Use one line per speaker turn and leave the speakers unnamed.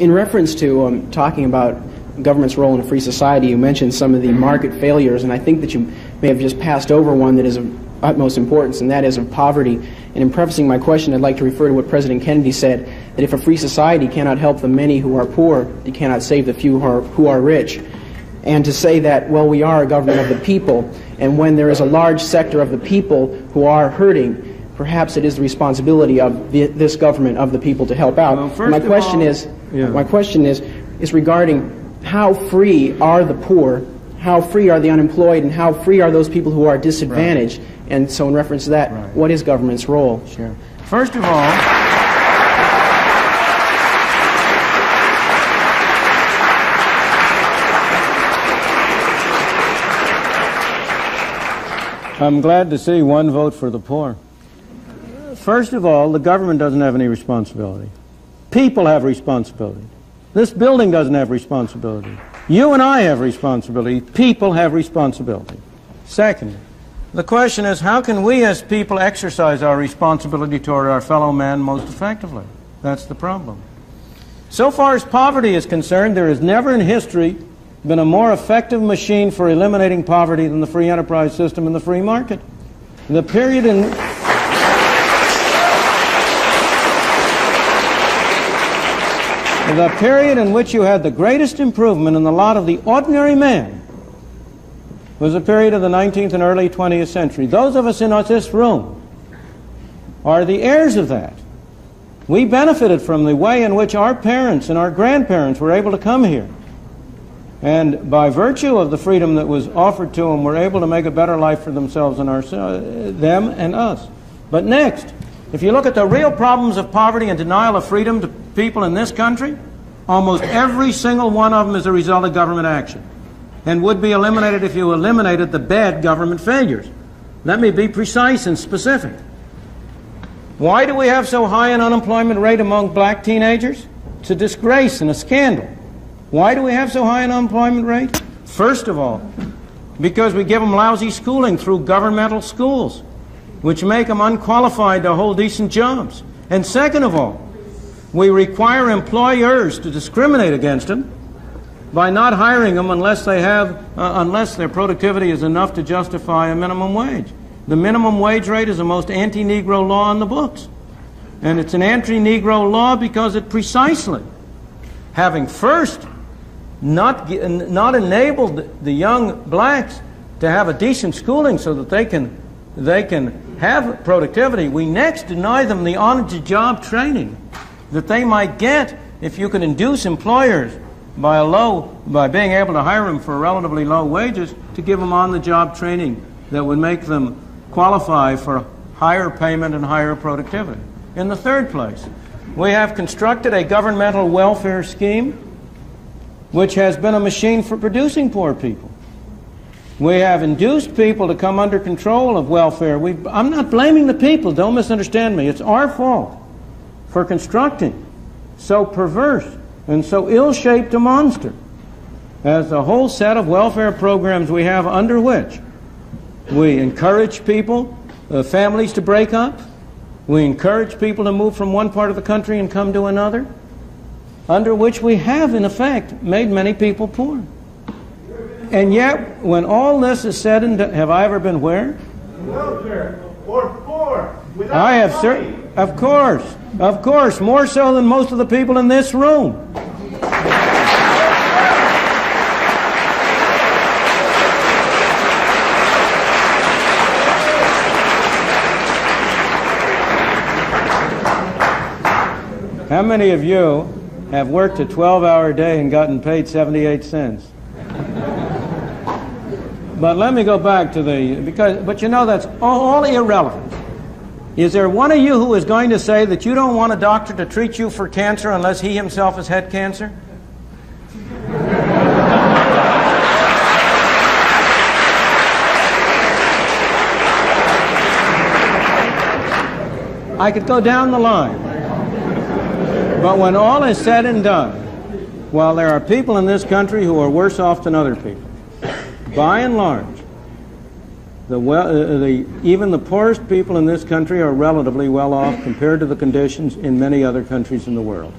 in reference to um, talking about government's role in a free society, you mentioned some of the market failures, and I think that you may have just passed over one that is of utmost importance, and that is of poverty. And in prefacing my question, I'd like to refer to what President Kennedy said, that if a free society cannot help the many who are poor, it cannot save the few who are, who are rich. And to say that, well, we are a government of the people, and when there is a large sector of the people who are hurting, perhaps it is the responsibility of the, this government of the people to help out.
Well,
my question
all,
is,
yeah.
my question is, is regarding how free are the poor, how free are the unemployed, and how free are those people who are disadvantaged? Right. And so, in reference to that, right. what is government's role?
Sure. First of all, I'm glad to see one vote for the poor. First of all, the government doesn't have any responsibility. People have responsibility. This building doesn't have responsibility. You and I have responsibility. People have responsibility. Second, the question is how can we as people exercise our responsibility toward our fellow man most effectively? That's the problem. So far as poverty is concerned, there has never in history been a more effective machine for eliminating poverty than the free enterprise system and the free market. The period in The period in which you had the greatest improvement in the lot of the ordinary man was the period of the 19th and early 20th century. Those of us in this room are the heirs of that. We benefited from the way in which our parents and our grandparents were able to come here. And by virtue of the freedom that was offered to them, were able to make a better life for themselves and our, uh, them and us. But next, if you look at the real problems of poverty and denial of freedom to people in this country, almost every single one of them is a result of government action and would be eliminated if you eliminated the bad government failures. Let me be precise and specific. Why do we have so high an unemployment rate among black teenagers? It's a disgrace and a scandal. Why do we have so high an unemployment rate? First of all, because we give them lousy schooling through governmental schools which make them unqualified to hold decent jobs. And second of all, we require employers to discriminate against them by not hiring them unless they have uh, unless their productivity is enough to justify a minimum wage. The minimum wage rate is the most anti-negro law in the books. And it's an anti-negro law because it precisely having first not not enabled the young blacks to have a decent schooling so that they can they can have productivity, we next deny them the on-the-job training that they might get if you can induce employers by a low by being able to hire them for relatively low wages to give them on-the-job training that would make them qualify for higher payment and higher productivity. In the third place, we have constructed a governmental welfare scheme which has been a machine for producing poor people. We have induced people to come under control of welfare. we I'm not blaming the people, don't misunderstand me. It's our fault for constructing so perverse and so ill shaped a monster as the whole set of welfare programs we have under which we encourage people, uh, families to break up, we encourage people to move from one part of the country and come to another, under which we have, in effect, made many people poor. And yet, when all this is said and done, have I ever been where?
Welfare or poor.
I have certainly, of course, of course, more so than most of the people in this room. How many of you have worked a 12 hour day and gotten paid 78 cents? But let me go back to the because but you know that's all irrelevant. Is there one of you who is going to say that you don't want a doctor to treat you for cancer unless he himself has had cancer? I could go down the line. But when all is said and done, while there are people in this country who are worse off than other people, by and large, the well, uh, the, even the poorest people in this country are relatively well off compared to the conditions in many other countries in the world.